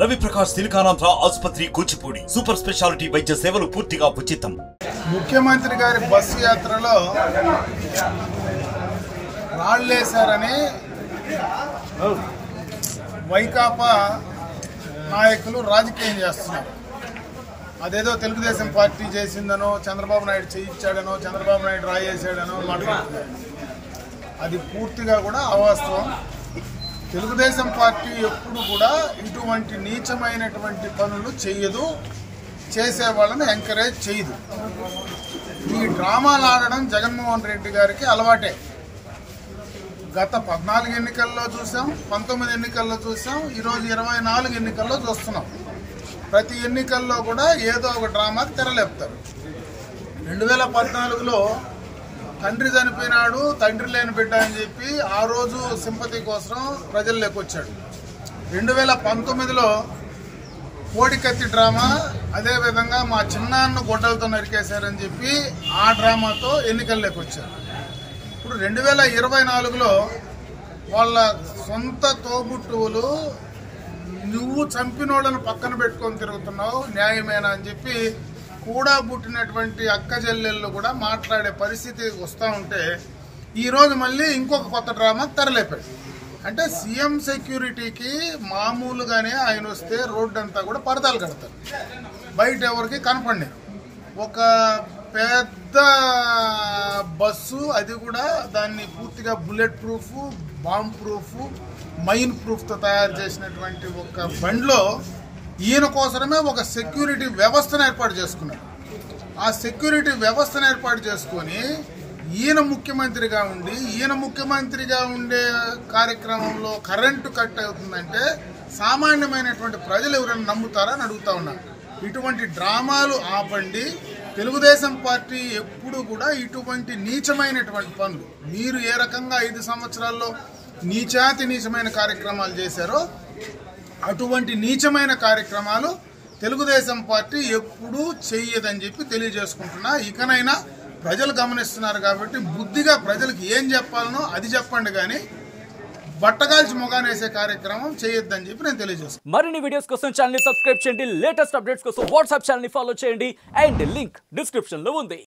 రవి ప్రకాష్ సిలికానాంధ్ర ఆసుపత్రి Kuchipudi super speciality వైద్య సేవలు పూర్తిగా ఉచితం. ముఖ్యమంత్రి గారి బస్సు యాత్రలో రాళ్ళేశారని వైకాపా నాయకులు రాజకీయం చేస్తున్నారు. అదేదో తెలుగుదేశం పార్టీ చేసిందనో చంద్రబాబు నాయుడు చేయించాడనో చంద్రబాబు నాయుడు రాయేసాడనో మాట్లాడుతున్నారు. అది పూర్తిగా కూడా అవాస్తవం. తెలుగుదేశం పార్టీ ఎప్పుడు కూడా ఇటువంటి నీచమైనటువంటి పనులు చేయదు చేసే వాళ్ళని ఎంకరేజ్ చేయదు ఈ డ్రామాలు ఆడడం జగన్మోహన్ రెడ్డి గారికి అలవాటే. గత పద్నాలుగు ఎన్నికల్లో చూసాం పంతొమ్మిది ఎన్నికల్లో చూసాం ఈరోజు ఇరవై నాలుగు ఎన్నికల్లో చూస్తున్నాం. ప్రతి ఎన్నికల్లో కూడా ఏదో ఒక డ్రామా తెరలేపుతారు. రెండు వేల పద్నాలుగులో తండ్రి చనిపోయినాడు తండ్రి లేని బిడ్డ అని చెప్పి ఆ రోజు సింపతి కోసం ప్రజలు లేకొచ్చాడు రెండు వేల పంతొమ్మిదిలో కోడికత్తి డ్రామా అదేవిధంగా మా చిన్నాన్న గొడ్డలతో నరికేశారని చెప్పి ఆ డ్రామాతో ఎన్నికల్లోకి లేకొచ్చారు ఇప్పుడు రెండు వేల ఇరవై నాలుగులో వాళ్ళ సొంత తోబుట్టువులు నువ్వు చంపినోళ్ళను పక్కన పెట్టుకొని తిరుగుతున్నావు న్యాయమేనా? అని చెప్పి కూడా పుట్టినటువంటి అక్క చెల్లెళ్ళు కూడా మాట్లాడే పరిస్థితి వస్తూ ఉంటే ఈరోజు మళ్ళీ ఇంకొక కొత్త డ్రామా తెరలేపాడు. అంటే సీఎం సెక్యూరిటీకి మామూలుగానే ఆయన వస్తే రోడ్డు అంతా కూడా పరదాలు కడతారు. బయట ఎవరికి కనపడి ఒక పెద్ద బస్సు అది కూడా దాన్ని పూర్తిగా bullet proof bomb proof mine ప్రూఫ్తో తయారు చేసినటువంటి ఒక బండిలో ఈయన కోసమే ఒక సెక్యూరిటీ వ్యవస్థను ఏర్పాటు చేసుకున్నారు ఆ సెక్యూరిటీ వ్యవస్థను ఏర్పాటు చేసుకొని ఈయన ముఖ్యమంత్రిగా ఉండి ఈయన ముఖ్యమంత్రిగా ఉండే కార్యక్రమంలో కరెంటు కట్ అవుతుందంటే సామాన్యమైనటువంటి ప్రజలు ఎవరైనా నమ్ముతారా అని అడుగుతా ఉన్నారు ఇటువంటి డ్రామాలు ఆపండి. తెలుగుదేశం పార్టీ ఎప్పుడు కూడా ఇటువంటి నీచమైనటువంటి పనులు. మీరు ఏ రకంగా ఐదు సంవత్సరాల్లో నీచాతి నీచమైన కార్యక్రమాలు చేశారో అటువంటి నీచమైన కార్యక్రమాలు తెలుగుదేశం పార్టీ ఎప్పుడూ చెయ్యదని చెప్పి తెలియజేసుకుంటున్నా. ఇకనైనా ప్రజలు గమనిస్తున్నారు కాబట్టి బుద్ధిగా ప్రజలకు ఏం చెప్పాలనో అది చెప్పండి కానీ బట్టగాల్చి మొగానేసే కార్యక్రమం చేయొద్దని చెప్పి నేను తెలియజేస్తాను మరిన్ని వీడియోస్ కోసం ఛానల్ సబ్స్క్రైబ్ చేయండి. లేటెస్ట్ అప్డేట్స్ కోసం వాట్సాప్ ఛానల్ ఫాలో చేయండి. అండ్ లింక్ డిస్క్రిప్షన్లో ఉంది.